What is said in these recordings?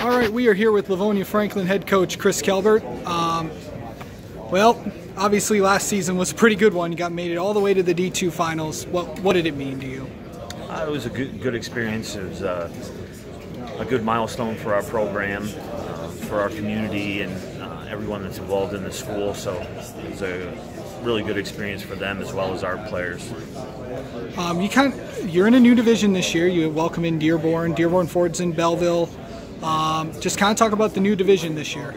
All right, we are here with Livonia Franklin head coach Chris Kelbert. Um, well, obviously last season was a pretty good one. You got made it all the way to the D2 finals. What what did it mean to you? Uh, it was a good good experience. It was uh, a good milestone for our program, uh, for our community, and uh, everyone that's involved in the school. So it was a really good experience for them as well as our players. Um, you kind of, you're in a new division this year. You welcome in Dearborn, Dearborn Fordson in Belleville. Um, just kind of talk about the new division this year.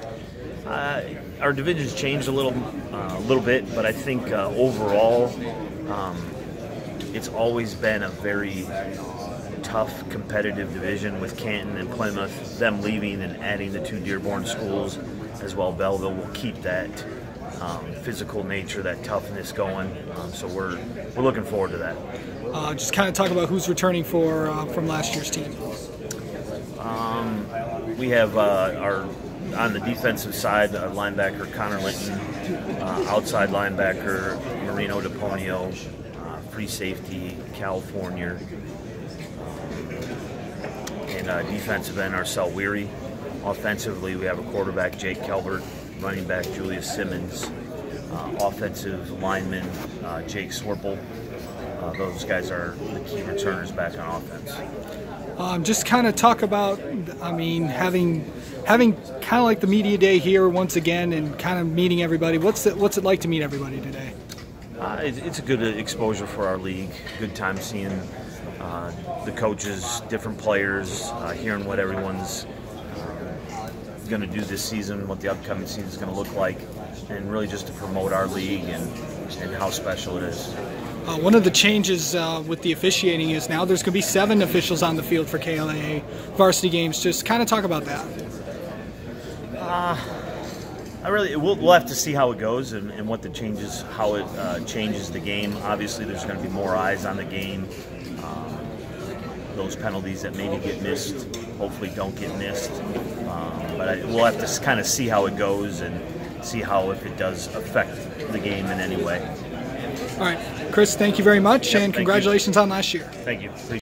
Uh, our division's changed a little, uh, a little bit, but I think uh, overall, um, it's always been a very tough, competitive division with Canton and Plymouth. Them leaving and adding the two Dearborn schools, as well Belleville, will keep that um, physical nature, that toughness going. Um, so we're we're looking forward to that. Uh, just kind of talk about who's returning for uh, from last year's team. Um, we have uh, our on the defensive side, our linebacker Connor Linton, uh, outside linebacker Marino DePonio, uh, free safety California, and uh, defensive end Arcel Weary. Offensively, we have a quarterback Jake Kelbert, running back Julius Simmons, uh, offensive lineman uh, Jake Swerple. Uh, those guys are the key returners back on offense. Um, just kind of talk about, I mean, having having kind of like the media day here once again, and kind of meeting everybody. What's it What's it like to meet everybody today? Uh, it, it's a good exposure for our league. Good time seeing uh, the coaches, different players, uh, hearing what everyone's going to do this season, what the upcoming season is going to look like, and really just to promote our league and, and how special it is. Uh, one of the changes uh, with the officiating is now there's going to be seven officials on the field for KLAA varsity games. Just kind of talk about that. Uh, I really we'll, we'll have to see how it goes and, and what the changes, how it uh, changes the game. Obviously, there's going to be more eyes on the game. Um, those penalties that maybe get missed, hopefully don't get missed. Um, but I, we'll have to kind of see how it goes and see how if it does affect the game in any way. All right, Chris, thank you very much, yep, and congratulations you. on last year. Thank you.